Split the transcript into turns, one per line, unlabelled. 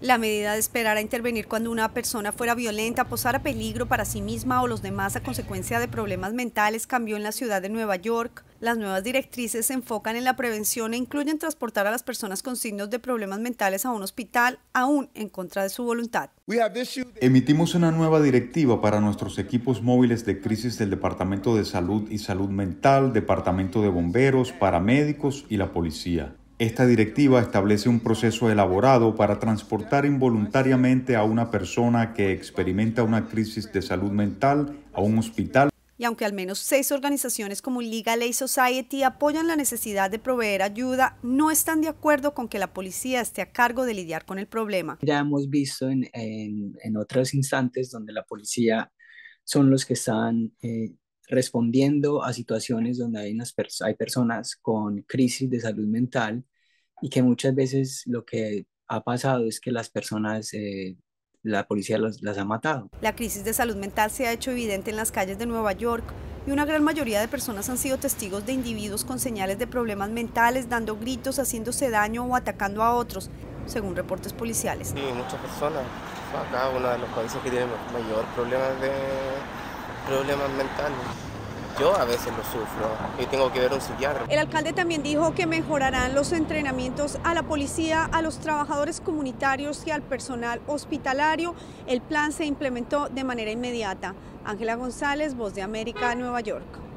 La medida de esperar a intervenir cuando una persona fuera violenta, posara peligro para sí misma o los demás a consecuencia de problemas mentales cambió en la ciudad de Nueva York. Las nuevas directrices se enfocan en la prevención e incluyen transportar a las personas con signos de problemas mentales a un hospital, aún en contra de su voluntad.
Emitimos una nueva directiva para nuestros equipos móviles de crisis del Departamento de Salud y Salud Mental, Departamento de Bomberos, paramédicos y la policía. Esta directiva establece un proceso elaborado para transportar involuntariamente a una persona que experimenta una crisis de salud mental a un hospital.
Y aunque al menos seis organizaciones como Legal Aid Society apoyan la necesidad de proveer ayuda, no están de acuerdo con que la policía esté a cargo de lidiar con el problema.
Ya hemos visto en, en, otros instantes donde la policía son los que están eh, respondiendo a situaciones donde hay, unas hay personas con crisis de salud mental y que muchas veces lo que ha pasado es que las personas, eh, la policía las ha matado.
La crisis de salud mental se ha hecho evidente en las calles de Nueva York y una gran mayoría de personas han sido testigos de individuos con señales de problemas mentales, dando gritos, haciéndose daño o atacando a otros, según reportes policiales.
Sí, muchas personas. Acá uno de los países que tiene mayor problemas de problemas mentales. Yo a veces lo sufro y tengo que ver un psiquiatra.
El alcalde también dijo que mejorarán los entrenamientos a la policía, a los trabajadores comunitarios y al personal hospitalario. El plan se implementó de manera inmediata. Ángela González, Voz de América, Nueva York.